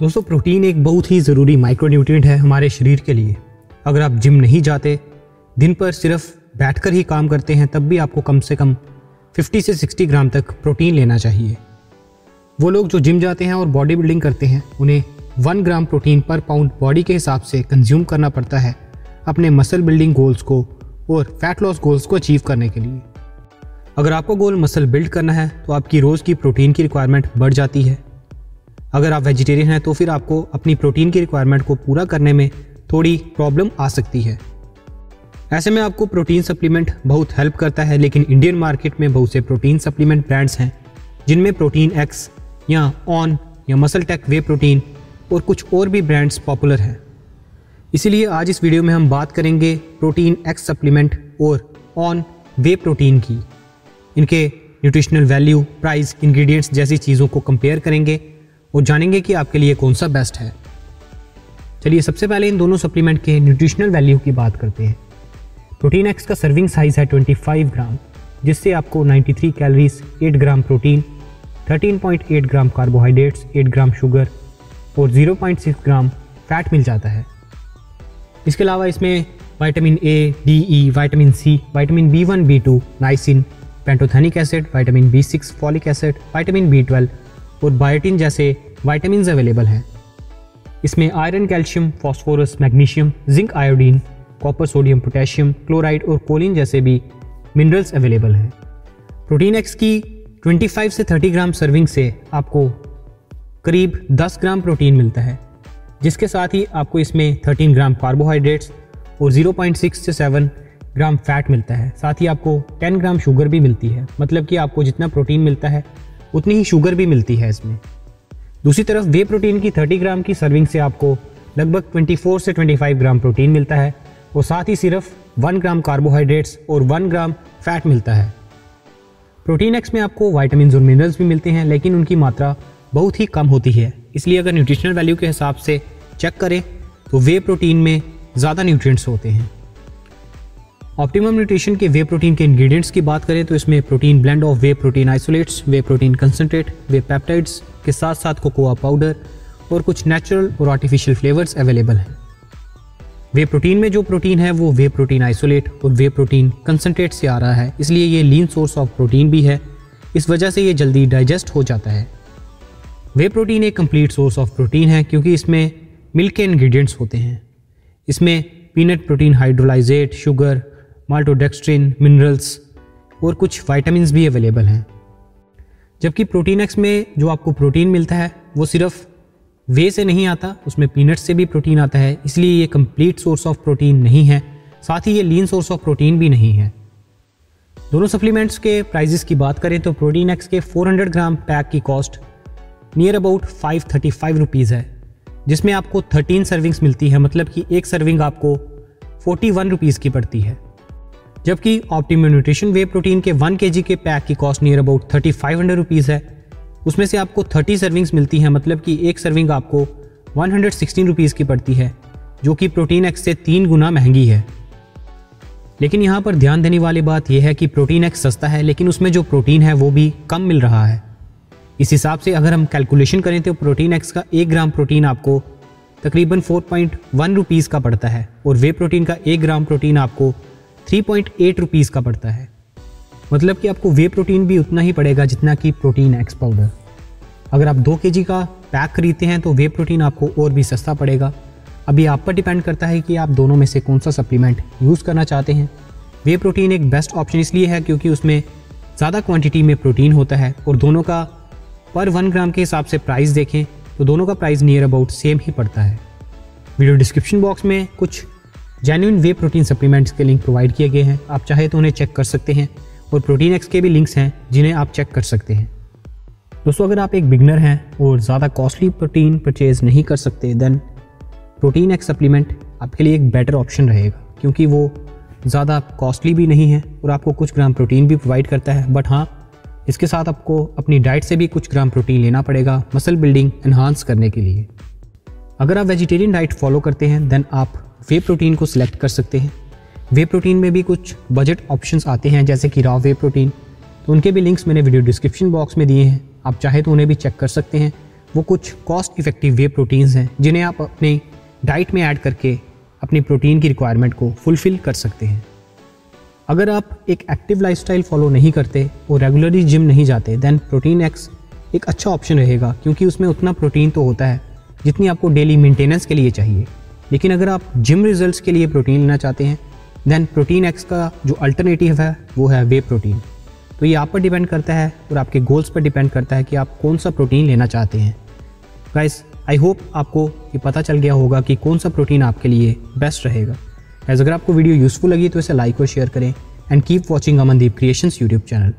दोस्तों, प्रोटीन एक बहुत ही ज़रूरी माइक्रोन्यूट्रिएंट है हमारे शरीर के लिए। अगर आप जिम नहीं जाते, दिन पर सिर्फ़ बैठकर ही काम करते हैं, तब भी आपको कम से कम 50 से 60 ग्राम तक प्रोटीन लेना चाहिए। वो लोग जो जिम जाते हैं और बॉडी बिल्डिंग करते हैं, उन्हें one gram protein per pound body के हिसाब से कंज्यूम करना पड़ता है अपने मसल बिल्डिंग गोल्स को और फैट लॉस गोल्स को अचीव करने के लिए। अगर आपको गोल मसल बिल्ड करना है तो आपकी रोज़ की प्रोटीन की रिक्वायरमेंट बढ़ जाती है। अगर आप वेजिटेरियन हैं तो फिर आपको अपनी प्रोटीन की रिक्वायरमेंट को पूरा करने में थोड़ी प्रॉब्लम आ सकती है। ऐसे में आपको प्रोटीन सप्लीमेंट बहुत हेल्प करता है, लेकिन इंडियन मार्केट में बहुत से प्रोटीन सप्लीमेंट ब्रांड्स हैं, जिनमें प्रोटीन एक्स या ऑन या मसल टेक वे प्रोटीन और कुछ और भी ब्रांड्स पॉपुलर हैं। इसीलिए आज इस वीडियो में हम बात करेंगे प्रोटीन एक्स सप्लीमेंट और ऑन वे प्रोटीन की। इनके न्यूट्रिशनल वैल्यू प्राइस इंग्रेडिएंट्स जैसी चीज़ों को कंपेयर करेंगे। और जानेंगे कि आपके लिए कौन सा बेस्ट है। चलिए, सबसे पहले इन दोनों सप्लीमेंट के न्यूट्रिशनल वैल्यू की बात करते हैं। प्रोटीन एक्स का सर्विंग साइज़ है 25 ग्राम, जिससे आपको 93 calories 8 gram protein 13.8 gram carbohydrates 8 gram sugar और 0.6 ग्राम फैट मिल जाता है। इसके अलावा इसमें vitamin A D E vitamin C vitamin B one B two niacin pantothenic acid vitamin B six folic acid vitamin B twelve और biotin जैसे vitamin available हैं। इसमें iron calcium phosphorus magnesium zinc iodine copper sodium potassium chloride और choline जैसे भी minerals available हैं। Protein x की 25 से 30 ग्राम सर्विंग से आपको करीब 10 ग्राम प्रोटीन मिलता है, जिसके साथ ही आपको इसमें 13 ग्राम कार्बोहाइड्रेट्स और 0.6 से 7 ग्राम फैट मिलता है। साथ ही आपको 10 ग्राम शुगर भी मिलती है। मतलब कि आपको जितना प्रोटीन मिलता है उतनी ही शुगर भी मिलती है इसमें। दूसरी तरफ़ वे प्रोटीन की 30 ग्राम की सर्विंग से आपको लगभग 24 से 25 ग्राम प्रोटीन मिलता है और साथ ही सिर्फ़ 1 ग्राम कार्बोहाइड्रेट्स और 1 ग्राम फैट मिलता है। प्रोटीन एक्स में आपको वाइटामिन और मिनरल्स भी मिलते हैं, लेकिन उनकी मात्रा बहुत ही कम होती है। इसलिए अगर न्यूट्रिशनल वैल्यू के हिसाब से चेक करें तो वे प्रोटीन में ज़्यादा न्यूट्रिएंट्स होते हैं। ऑप्टिमम न्यूट्रिशन के वे प्रोटीन के इंग्रेडिएंट्स की बात करें तो इसमें protein blend of whey protein isolates whey protein concentrate whey peptides के साथ साथ कोकोआ पाउडर और कुछ नेचुरल और आर्टिफिशियल फ्लेवर्स अवेलेबल हैं। वे प्रोटीन में जो प्रोटीन है वो वे प्रोटीन आइसोलेट और वे प्रोटीन कंसनट्रेट से आ रहा है, इसलिए ये लीन सोर्स ऑफ़ प्रोटीन भी है। इस वजह से ये जल्दी डाइजेस्ट हो जाता है। वे प्रोटीन एक कंप्लीट सोर्स ऑफ़ प्रोटीन है क्योंकि इसमें मिल्क के इंग्रेडिएंट्स होते हैं। इसमें peanut protein hydrolysate sugar maltodextrin, minerals और कुछ वाइटामिन भी अवेलेबल हैं। जबकि प्रोटीन एक्स में जो आपको प्रोटीन मिलता है, वो सिर्फ़ वे से नहीं आता, उसमें पीनट से भी प्रोटीन आता है, इसलिए ये कंप्लीट सोर्स ऑफ़ प्रोटीन नहीं है, साथ ही ये लीन सोर्स ऑफ़ प्रोटीन भी नहीं है। दोनों सप्लीमेंट्स के प्राइजेस की बात करें तो प्रोटीन एक्स के 400 ग्राम पैक की कॉस्ट नियर अबाउट 535 रुपीज़ है, जिसमें आपको 13 सर्विंग्स मिलती है मतलब कि एक सर्विंग आपको 41 रुपीज़ की पड़ती है। जबकि ऑप्टिमम न्यूट्रिशन वे प्रोटीन के वन के के पैक की cost near about thirty five hundred rupees है। उसमें से आपको 30 सर्विंग्स मिलती हैं मतलब कि एक सर्विंग आपको वन हंड्रेड सिक्सटीन रुपीज़ की पड़ती है, जो कि प्रोटीन एक्स से तीन गुना महँगी है। लेकिन यहाँ पर ध्यान देने वाली बात यह है कि प्रोटीन एक्स सस्ता है, लेकिन उसमें जो प्रोटीन है वो भी कम मिल रहा है। इस हिसाब से अगर हम कैलकुलेशन करें तो प्रोटीन एक्स का एक ग्राम प्रोटीन आपको तकरीबन 4.1 रुपीज़ का पड़ता है, और वे प्रोटीन का एक ग्राम प्रोटीन आपको 3.8 रुपीज़ का पड़ता है। मतलब कि आपको वे प्रोटीन भी उतना ही पड़ेगा जितना कि प्रोटीन एक्स पाउडर अगर आप दो के का पैक खरीदते हैं तो वे प्रोटीन आपको और भी सस्ता पड़ेगा। अभी आप पर डिपेंड करता है कि आप दोनों में से कौन सा सप्लीमेंट यूज़ करना चाहते हैं। वे प्रोटीन एक बेस्ट ऑप्शन इसलिए है क्योंकि उसमें ज़्यादा क्वांटिटी में प्रोटीन होता है और दोनों का पर वन ग्राम के हिसाब से प्राइस देखें तो दोनों का प्राइस नियर अबाउट सेम ही पड़ता है। वीडियो डिस्क्रिप्शन बॉक्स में कुछ जेन्यून वे प्रोटीन सप्लीमेंट्स के लिंक प्रोवाइड किए गए हैं। आप चाहे तो उन्हें चेक कर सकते हैं और प्रोटीन एक्स के भी लिंक्स हैं, जिन्हें आप चेक कर सकते हैं। दोस्तों, अगर आप एक बिगनर हैं और ज़्यादा कॉस्टली प्रोटीन परचेज़ नहीं कर सकते देन प्रोटीन एक्स सप्लीमेंट आपके लिए एक बेटर ऑप्शन रहेगा, क्योंकि वो ज़्यादा कॉस्टली भी नहीं है और आपको कुछ ग्राम प्रोटीन भी प्रोवाइड करता है। बट हाँ इसके साथ आपको अपनी डाइट से भी कुछ ग्राम प्रोटीन लेना पड़ेगा मसल बिल्डिंग एनहांस करने के लिए। अगर आप वेजिटेरियन डाइट फॉलो करते हैं देन आप वे प्रोटीन को सिलेक्ट कर सकते हैं। वे प्रोटीन में भी कुछ बजट ऑप्शंस आते हैं, जैसे कि रॉ वे प्रोटीन तो उनके भी लिंक्स मैंने वीडियो डिस्क्रिप्शन बॉक्स में दिए हैं। आप चाहे तो उन्हें भी चेक कर सकते हैं। वो कुछ कॉस्ट इफ़ेक्टिव वे प्रोटीन्स हैं, जिन्हें आप अपने डाइट में ऐड करके अपनी प्रोटीन की रिक्वायरमेंट को फुलफ़िल कर सकते हैं। अगर आप एक एक्टिव लाइफस्टाइल फॉलो नहीं करते और रेगुलरली जिम नहीं जाते देन प्रोटीन एक्स एक अच्छा ऑप्शन रहेगा, क्योंकि उसमें उतना प्रोटीन तो होता है, जितनी आपको डेली मेंटेनेंस के लिए चाहिए। लेकिन अगर आप जिम रिज़ल्ट के लिए प्रोटीन लेना चाहते हैं देन प्रोटीन एक्स का जो अल्टरनेटिव है, वो है वे प्रोटीन तो ये आप पर डिपेंड करता है और आपके गोल्स पर डिपेंड करता है कि आप कौन सा प्रोटीन लेना चाहते हैं. गाइस आई होप आपको ये पता चल गया होगा कि कौन सा प्रोटीन आपके लिए बेस्ट रहेगा. एज अगर आपको वीडियो यूज़फुल लगी तो इसे लाइक और शेयर करें and keep watching Amandeep creations YouTube channel